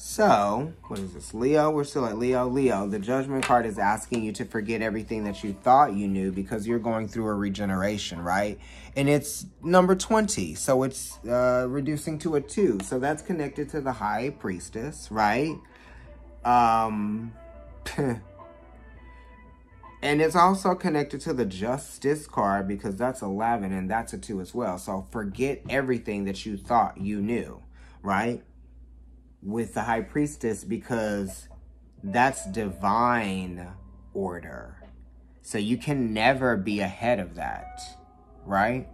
So, what is this? Leo? We're still at Leo. Leo, the judgment card is asking you to forget everything that you thought you knew because you're going through a regeneration, right? And it's number 20. So it's uh, reducing to a 2. So that's connected to the high priestess, right? Um, and it's also connected to the justice card because that's 11 and that's a 2 as well. So forget everything that you thought you knew, right? With the high priestess because that's divine order. So you can never be ahead of that, right?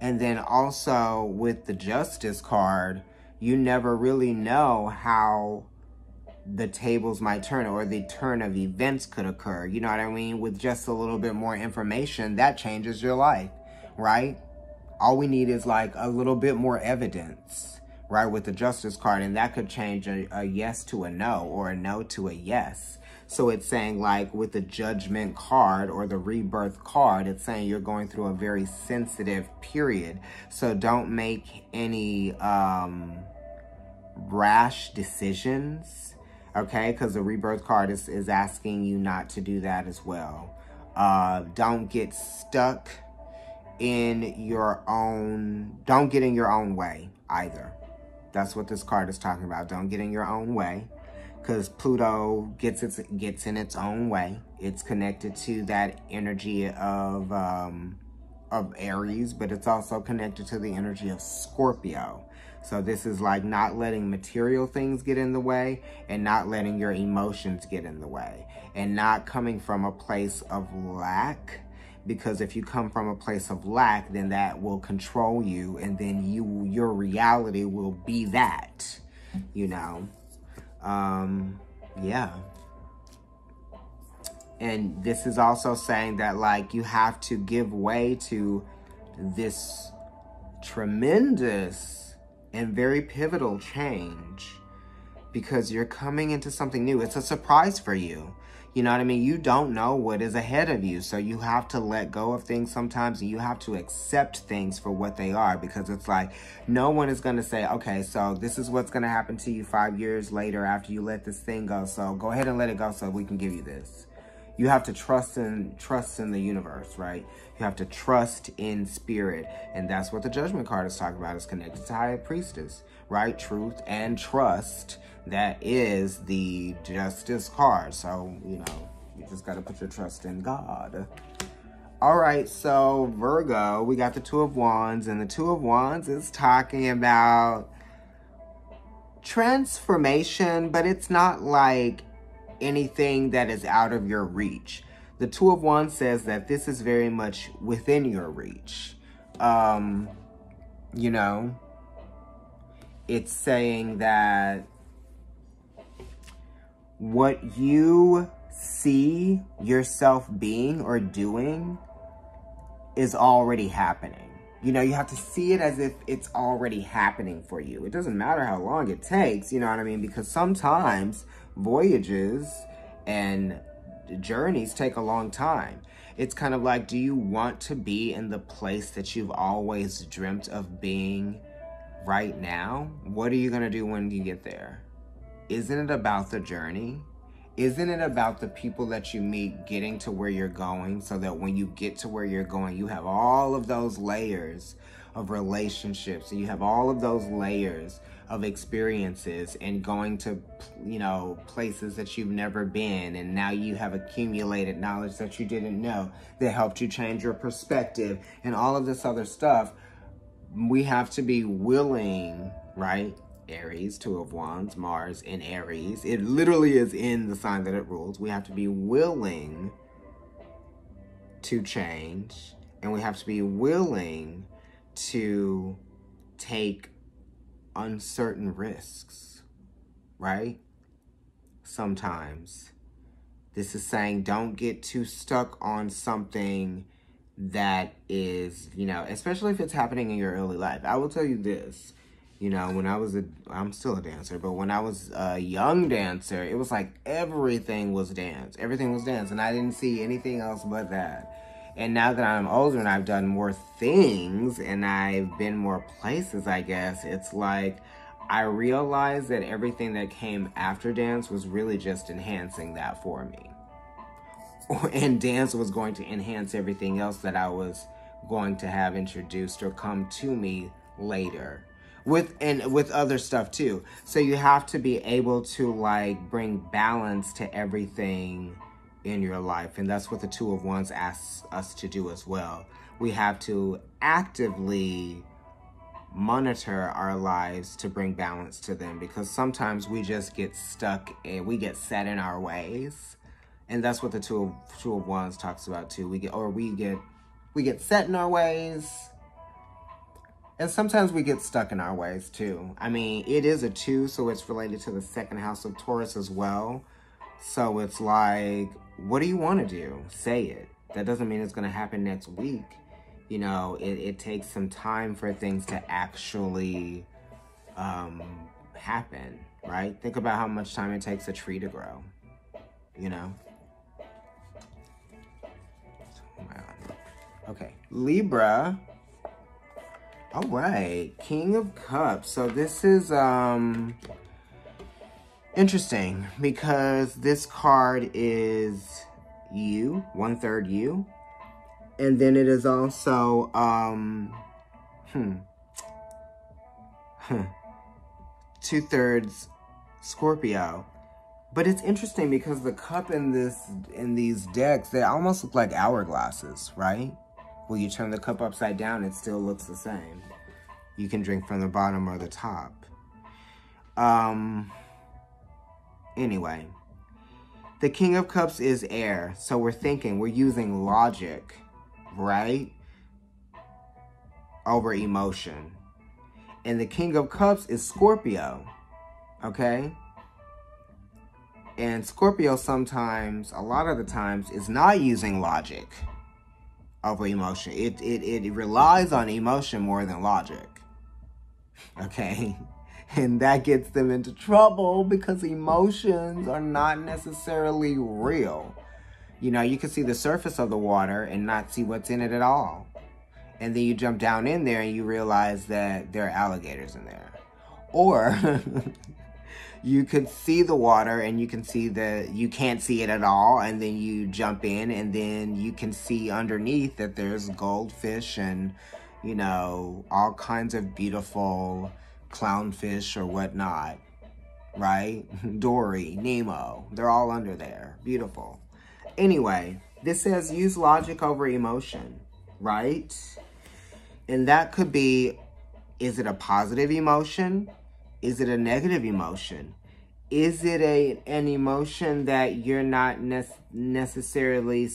And then also with the justice card, you never really know how the tables might turn or the turn of events could occur. You know what I mean? With just a little bit more information, that changes your life, right? All we need is like a little bit more evidence right, with the justice card, and that could change a, a yes to a no or a no to a yes. So it's saying like with the judgment card or the rebirth card, it's saying you're going through a very sensitive period. So don't make any um, rash decisions, okay? Because the rebirth card is, is asking you not to do that as well. Uh, don't get stuck in your own, don't get in your own way either. That's what this card is talking about. Don't get in your own way because Pluto gets its gets in its own way. It's connected to that energy of um, of Aries, but it's also connected to the energy of Scorpio. So this is like not letting material things get in the way and not letting your emotions get in the way and not coming from a place of lack because if you come from a place of lack then that will control you and then you your reality will be that you know? Um yeah. And this is also saying that like you have to give way to this tremendous and very pivotal change because you're coming into something new. It's a surprise for you you know what I mean? You don't know what is ahead of you. So you have to let go of things sometimes and you have to accept things for what they are because it's like no one is going to say, okay, so this is what's going to happen to you five years later after you let this thing go. So go ahead and let it go so we can give you this. You have to trust in trust in the universe, right? You have to trust in spirit. And that's what the judgment card is talking about. Is connected to high priestess, right? Truth and trust that is the justice card. So, you know, you just got to put your trust in God. All right, so Virgo, we got the Two of Wands, and the Two of Wands is talking about transformation, but it's not like anything that is out of your reach. The Two of Wands says that this is very much within your reach. Um, you know, it's saying that what you see yourself being or doing is already happening. You know, you have to see it as if it's already happening for you. It doesn't matter how long it takes, you know what I mean? Because sometimes voyages and journeys take a long time. It's kind of like, do you want to be in the place that you've always dreamt of being right now? What are you going to do when you get there? isn't it about the journey? Isn't it about the people that you meet getting to where you're going so that when you get to where you're going, you have all of those layers of relationships and you have all of those layers of experiences and going to, you know, places that you've never been. And now you have accumulated knowledge that you didn't know that helped you change your perspective and all of this other stuff. We have to be willing, right? Aries, Two of Wands, Mars in Aries. It literally is in the sign that it rules. We have to be willing to change and we have to be willing to take uncertain risks, right? Sometimes. This is saying don't get too stuck on something that is, you know, especially if it's happening in your early life. I will tell you this you know, when I was a, I'm still a dancer, but when I was a young dancer, it was like everything was dance. Everything was dance, and I didn't see anything else but that. And now that I'm older and I've done more things and I've been more places, I guess, it's like I realized that everything that came after dance was really just enhancing that for me. And dance was going to enhance everything else that I was going to have introduced or come to me later with and with other stuff too so you have to be able to like bring balance to everything in your life and that's what the two of wands asks us to do as well. We have to actively monitor our lives to bring balance to them because sometimes we just get stuck and we get set in our ways and that's what the two of, two of wands talks about too. We get or we get we get set in our ways and sometimes we get stuck in our ways too. I mean it is a two so it's related to the second house of taurus as well. So it's like what do you want to do say it that doesn't mean it's going to happen next week you know, it, it takes some time for things to actually um, happen, right? Think about how much time it takes a tree to grow, you know? Okay, Libra. All right, King of Cups. So this is um interesting because this card is you, one third you, and then it is also, um, hmm, hmm, two thirds Scorpio. But it's interesting because the cup in this in these decks, they almost look like hourglasses, right? When you turn the cup upside down, it still looks the same. You can drink from the bottom or the top. Um, anyway, the King of Cups is air, so we're thinking, we're using logic right? Over emotion. And the King of Cups is Scorpio, okay? And Scorpio sometimes, a lot of the times, is not using logic over emotion. It, it, it relies on emotion more than logic, okay? And that gets them into trouble because emotions are not necessarily real. You know, you can see the surface of the water and not see what's in it at all. And then you jump down in there and you realize that there are alligators in there. Or you could see the water and you can see that you can't see it at all. And then you jump in and then you can see underneath that there's goldfish and, you know, all kinds of beautiful clownfish or whatnot. Right? Dory, Nemo, they're all under there. Beautiful. Anyway, this says use logic over emotion, right? And that could be, is it a positive emotion? Is it a negative emotion? Is it a an emotion that you're not ne necessarily,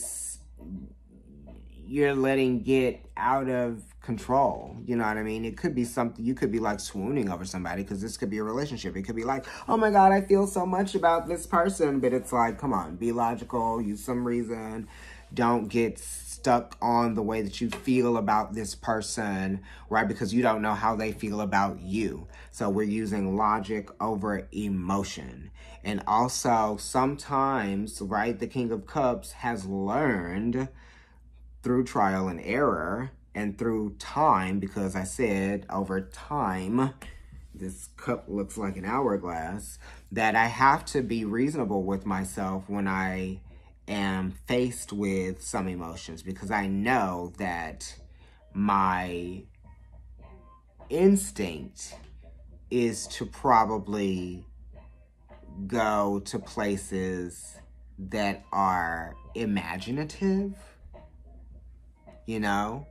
you're letting get out of control. You know what I mean? It could be something, you could be like swooning over somebody because this could be a relationship. It could be like, oh my God, I feel so much about this person. But it's like, come on, be logical, use some reason. Don't get stuck on the way that you feel about this person, right? Because you don't know how they feel about you. So we're using logic over emotion. And also, sometimes, right, the King of Cups has learned through trial and error and through time, because I said over time, this cup looks like an hourglass, that I have to be reasonable with myself when I am faced with some emotions. Because I know that my instinct is to probably go to places that are imaginative, you know,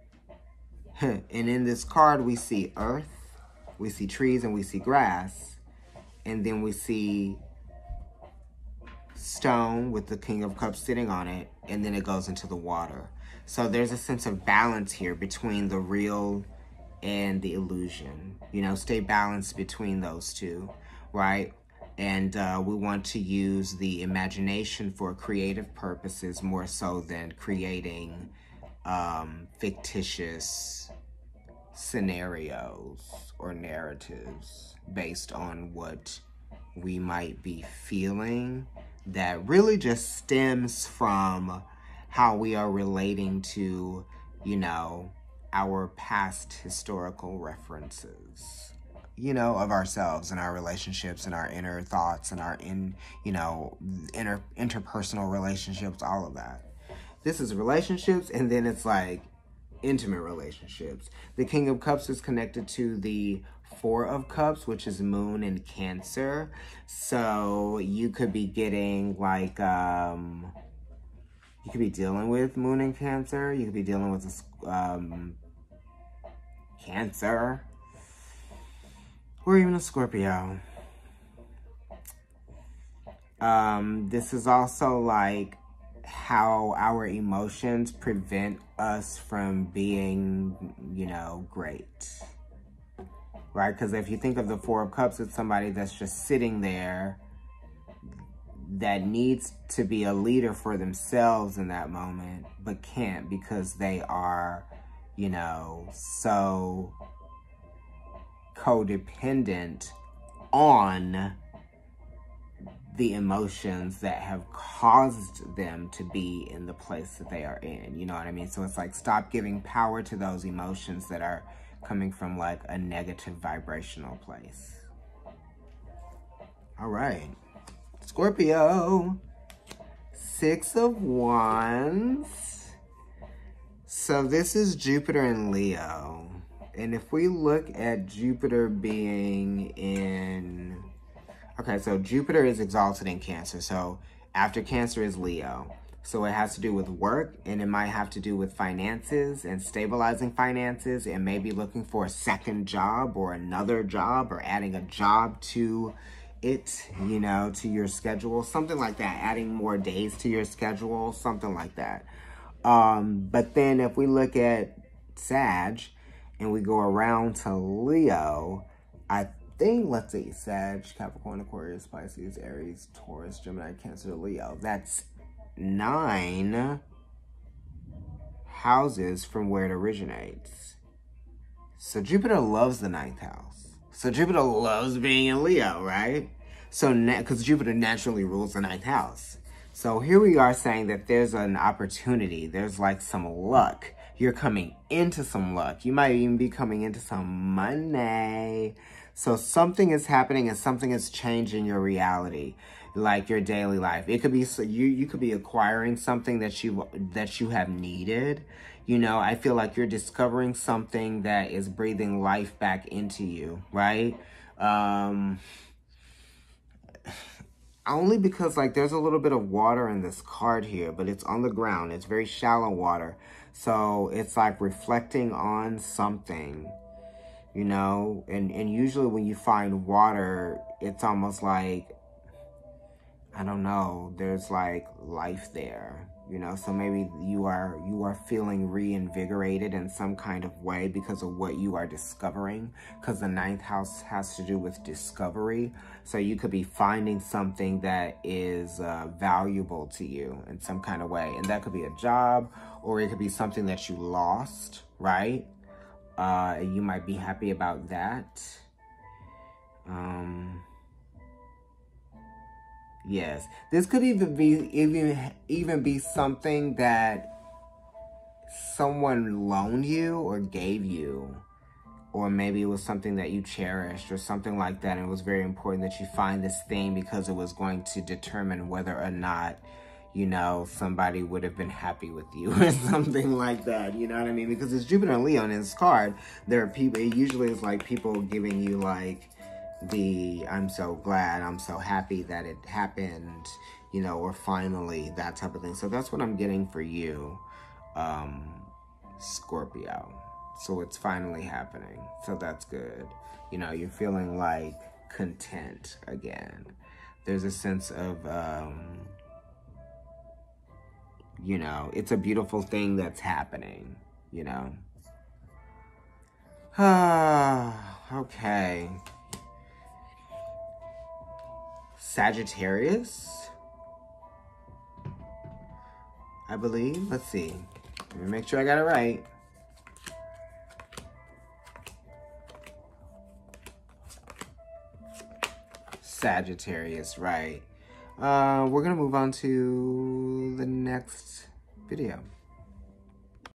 and in this card, we see earth, we see trees, and we see grass. And then we see stone with the King of Cups sitting on it. And then it goes into the water. So there's a sense of balance here between the real and the illusion. You know, stay balanced between those two, right? And uh, we want to use the imagination for creative purposes more so than creating um, fictitious scenarios or narratives based on what we might be feeling that really just stems from how we are relating to, you know, our past historical references. you know, of ourselves and our relationships and our inner thoughts and our in, you know, inner interpersonal relationships, all of that. This is relationships, and then it's like intimate relationships. The King of Cups is connected to the Four of Cups, which is Moon and Cancer. So you could be getting like, um, you could be dealing with Moon and Cancer. You could be dealing with um, Cancer. Or even a Scorpio. Um, this is also like how our emotions prevent us from being, you know, great. Right? Because if you think of the Four of Cups, it's somebody that's just sitting there that needs to be a leader for themselves in that moment, but can't because they are, you know, so codependent on the emotions that have caused them to be in the place that they are in. You know what I mean? So it's like stop giving power to those emotions that are coming from like a negative vibrational place. All right. Scorpio. Six of Wands. So this is Jupiter and Leo. And if we look at Jupiter being in Okay, so Jupiter is exalted in Cancer. So after Cancer is Leo. So it has to do with work and it might have to do with finances and stabilizing finances and maybe looking for a second job or another job or adding a job to it, you know, to your schedule, something like that, adding more days to your schedule, something like that. Um, but then if we look at Sag and we go around to Leo, I thing, let's say Sag, Capricorn, Aquarius, Pisces, Aries, Taurus, Gemini, Cancer, Leo. That's nine houses from where it originates. So Jupiter loves the ninth house. So Jupiter loves being in Leo, right? So, because Jupiter naturally rules the ninth house. So here we are saying that there's an opportunity. There's like some luck. You're coming into some luck. You might even be coming into some money. So something is happening and something is changing your reality, like your daily life. It could be so you you could be acquiring something that you that you have needed. You know, I feel like you're discovering something that is breathing life back into you, right? Um only because like there's a little bit of water in this card here, but it's on the ground. It's very shallow water. So it's like reflecting on something you know? And and usually when you find water it's almost like i don't know there's like life there you know? So maybe you are you are feeling reinvigorated in some kind of way because of what you are discovering because the ninth house has to do with discovery. So you could be finding something that is uh, valuable to you in some kind of way. And that could be a job or it could be something that you lost right uh, you might be happy about that. Um, yes, this could even be even even be something that someone loaned you or gave you or maybe it was something that you cherished or something like that and it was very important that you find this thing because it was going to determine whether or not you know, somebody would have been happy with you or something like that. You know what I mean? Because it's Jupiter and Leo in this card. There are people, it usually is like people giving you like the, I'm so glad, I'm so happy that it happened, you know, or finally, that type of thing. So that's what I'm getting for you, um, Scorpio. So it's finally happening. So that's good. You know, you're feeling like content again. There's a sense of, um, you know, it's a beautiful thing that's happening, you know. Ah, okay. Sagittarius, I believe. Let's see. Let me make sure I got it right. Sagittarius, right. Uh, we're going to move on to the next video.